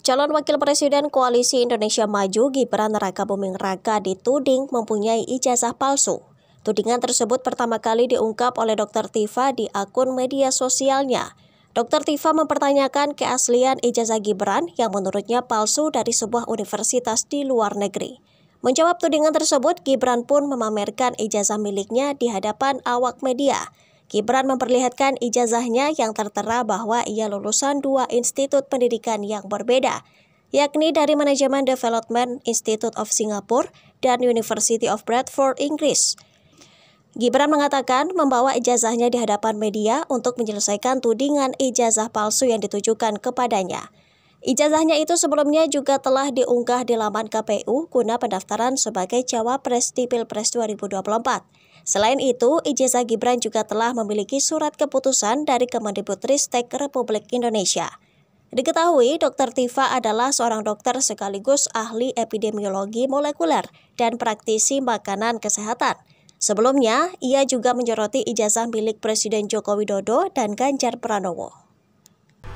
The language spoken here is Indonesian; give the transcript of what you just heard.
Calon Wakil Presiden Koalisi Indonesia Maju Gibran Raka Buming Raka dituding mempunyai ijazah palsu. Tudingan tersebut pertama kali diungkap oleh Dr. Tifa di akun media sosialnya. Dr. Tifa mempertanyakan keaslian ijazah Gibran yang menurutnya palsu dari sebuah universitas di luar negeri. Menjawab tudingan tersebut, Gibran pun memamerkan ijazah miliknya di hadapan awak media. Gibran memperlihatkan ijazahnya yang tertera bahwa ia lulusan dua institut pendidikan yang berbeda, yakni dari Manajemen Development Institute of Singapore dan University of Bradford, Inggris. Gibran mengatakan membawa ijazahnya di hadapan media untuk menyelesaikan tudingan ijazah palsu yang ditujukan kepadanya. Ijazahnya itu sebelumnya juga telah diunggah di laman KPU guna pendaftaran sebagai cawapres di Pilpres 2024. Selain itu, ijazah Gibran juga telah memiliki surat keputusan dari Kemendikbudristek Republik Indonesia. Diketahui, Dr. Tifa adalah seorang dokter sekaligus ahli epidemiologi molekuler dan praktisi makanan kesehatan. Sebelumnya, ia juga menyoroti ijazah milik Presiden Joko Widodo dan Ganjar Pranowo.